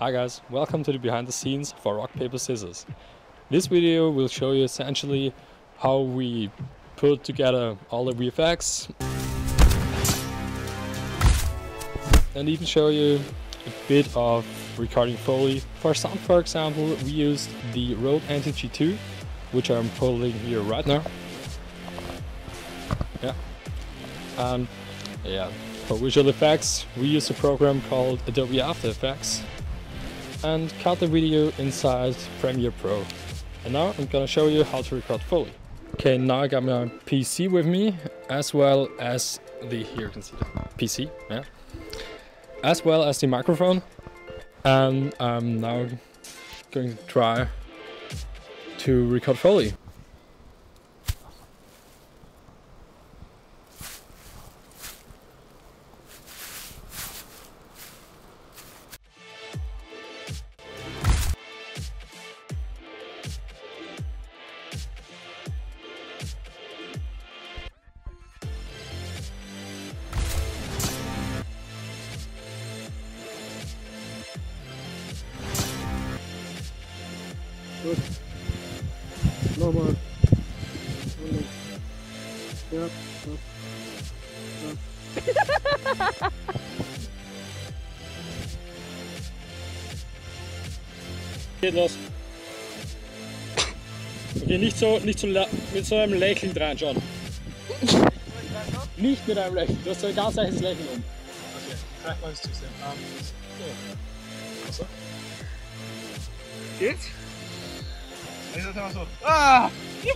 Hi guys, welcome to the behind the scenes for Rock Paper Scissors. This video will show you essentially how we put together all the VFX and even show you a bit of recording Foley. For sound for example we used the Rode NTG2 which I'm pulling here right now. Yeah. And yeah, for visual effects we use a program called Adobe After Effects and cut the video inside Premiere Pro. And now I'm gonna show you how to record Foley. Okay, now I got my PC with me, as well as the, here you can see the PC, yeah. As well as the microphone. And I'm now going to try to record Foley. Gut. Nochmal. Ja, ja. ja. Geht los. Okay, nicht so, nicht so mit so einem Lächeln dran schauen. Nicht mit einem Lächeln, du hast so ein ganz leichtes Lächeln um. Okay, vielleicht mal das zu sehen. Um, so. Geht's? Ah!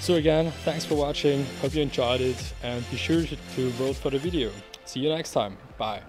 So again, thanks for watching, hope you enjoyed it and be sure to vote for the video. See you next time, bye.